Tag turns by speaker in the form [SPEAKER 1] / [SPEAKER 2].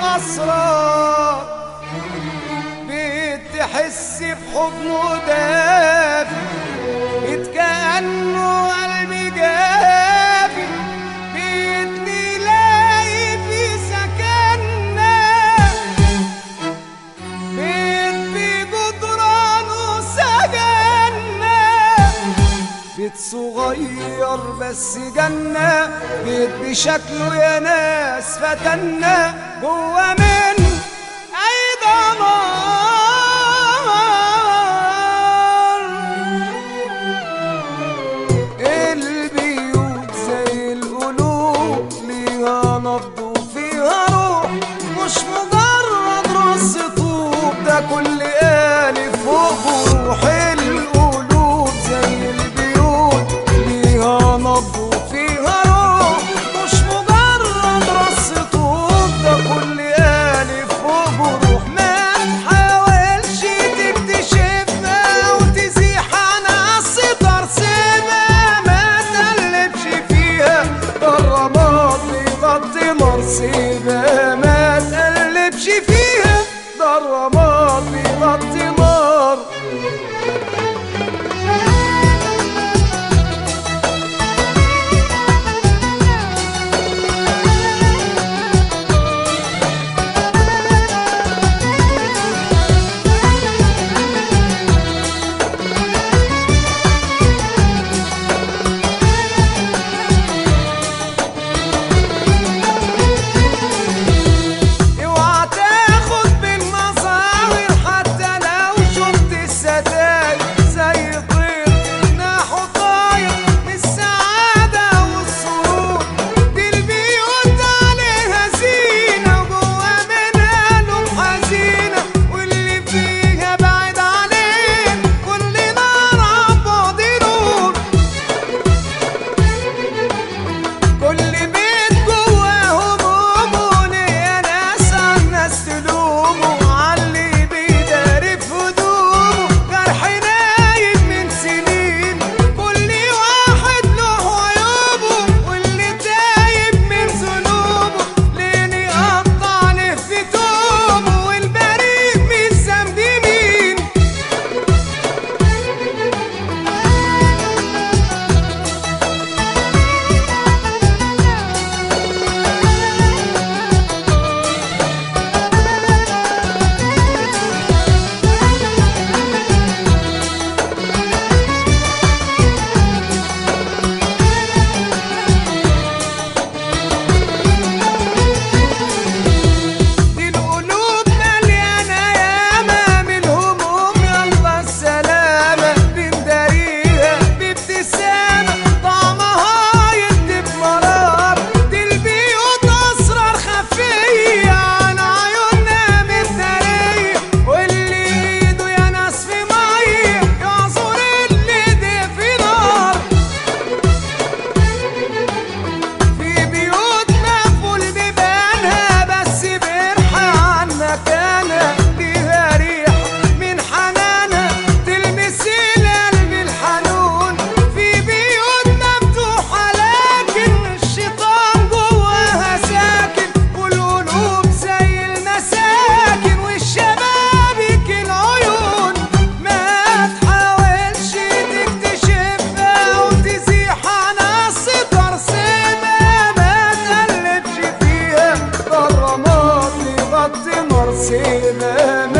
[SPEAKER 1] أسرار بتحس بحضن ودافي كأنه بيت صغير بس جنة بيت بشكله يا ناس فتنة. جوه محرمات سيمامي